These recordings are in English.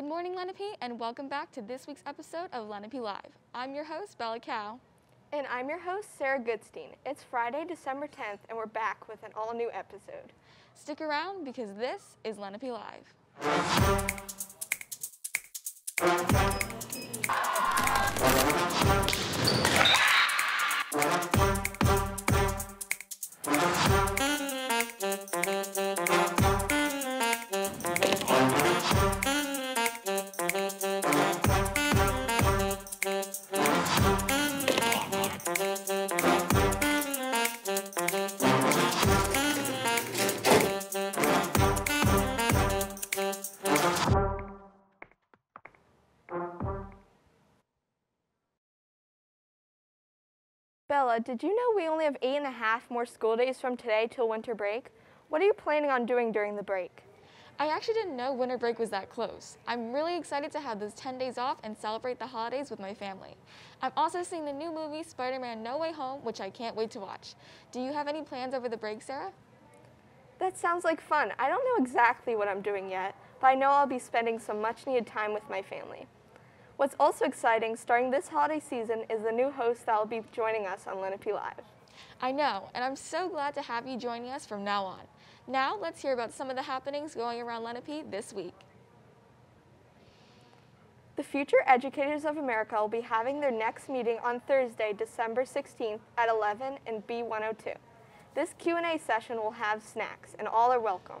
Good morning, Lenape, and welcome back to this week's episode of Lenape Live. I'm your host, Bella Cow. And I'm your host, Sarah Goodstein. It's Friday, December 10th, and we're back with an all new episode. Stick around because this is Lenape Live. Bella, did you know we only have eight and a half more school days from today till winter break? What are you planning on doing during the break? I actually didn't know winter break was that close. I'm really excited to have those 10 days off and celebrate the holidays with my family. I'm also seeing the new movie Spider-Man No Way Home, which I can't wait to watch. Do you have any plans over the break, Sarah? That sounds like fun. I don't know exactly what I'm doing yet, but I know I'll be spending some much needed time with my family. What's also exciting, starting this holiday season, is the new host that will be joining us on Lenape Live. I know, and I'm so glad to have you joining us from now on. Now, let's hear about some of the happenings going around Lenape this week. The Future Educators of America will be having their next meeting on Thursday, December 16th at 11 in B102. This Q&A session will have snacks, and all are welcome.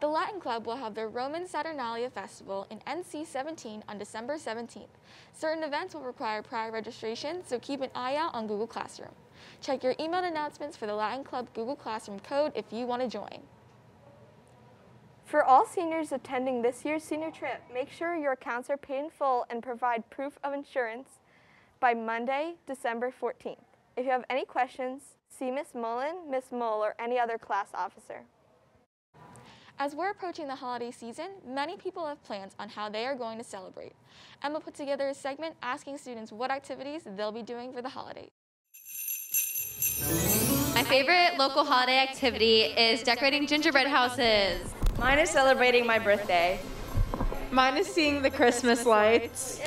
The Latin Club will have their Roman Saturnalia Festival in NC 17 on December 17th. Certain events will require prior registration, so keep an eye out on Google Classroom. Check your email announcements for the Latin Club Google Classroom code if you want to join. For all seniors attending this year's senior trip, make sure your accounts are paid in full and provide proof of insurance by Monday, December 14th. If you have any questions, see Miss Mullen, Miss Mull, or any other class officer. As we're approaching the holiday season, many people have plans on how they are going to celebrate. Emma put together a segment asking students what activities they'll be doing for the holiday. My favorite local holiday activity is decorating gingerbread houses. Mine is celebrating my birthday. Mine is seeing the Christmas lights.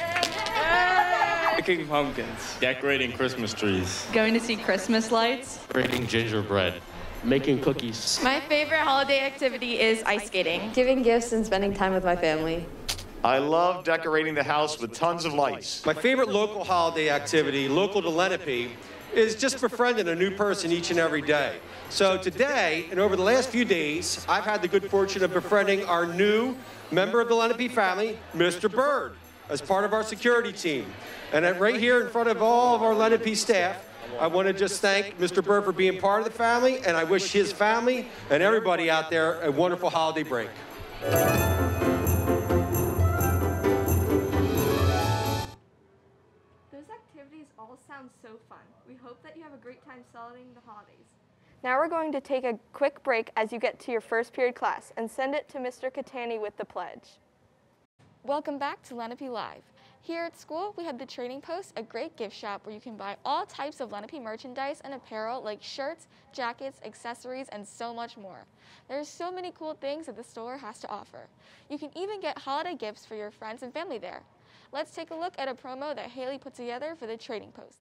Picking pumpkins. Decorating Christmas trees. Going to see Christmas lights. Breaking gingerbread. Making cookies. My favorite holiday activity is ice skating. Giving gifts and spending time with my family. I love decorating the house with tons of lights. My favorite local holiday activity, local to Lenape, is just befriending a new person each and every day. So today, and over the last few days, I've had the good fortune of befriending our new member of the Lenape family, Mr. Bird, as part of our security team. And right here in front of all of our Lenape staff, I want to just thank Mr. Burr for being part of the family, and I wish his family and everybody out there a wonderful holiday break. Those activities all sound so fun. We hope that you have a great time celebrating the holidays. Now we're going to take a quick break as you get to your first period class and send it to Mr. Katani with the pledge. Welcome back to Lenape Live. Here at school, we have the Trading Post, a great gift shop where you can buy all types of Lenape merchandise and apparel like shirts, jackets, accessories, and so much more. There's so many cool things that the store has to offer. You can even get holiday gifts for your friends and family there. Let's take a look at a promo that Haley put together for the Trading Post.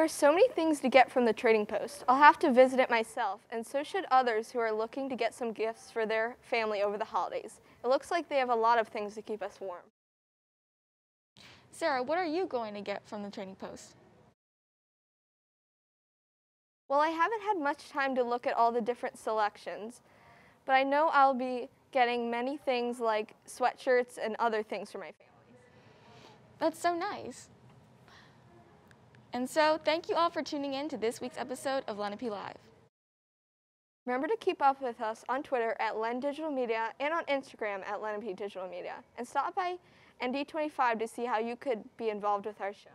There are so many things to get from the Trading Post. I'll have to visit it myself, and so should others who are looking to get some gifts for their family over the holidays. It looks like they have a lot of things to keep us warm. Sarah, what are you going to get from the Trading Post? Well, I haven't had much time to look at all the different selections, but I know I'll be getting many things like sweatshirts and other things for my family. That's so nice. And so, thank you all for tuning in to this week's episode of Lenape Live. Remember to keep up with us on Twitter at Len Digital Media and on Instagram at Lenape Digital Media. And stop by ND25 to see how you could be involved with our show.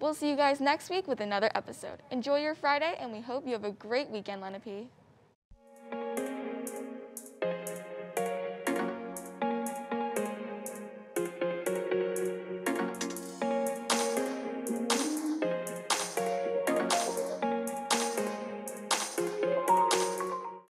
We'll see you guys next week with another episode. Enjoy your Friday, and we hope you have a great weekend, Lenape.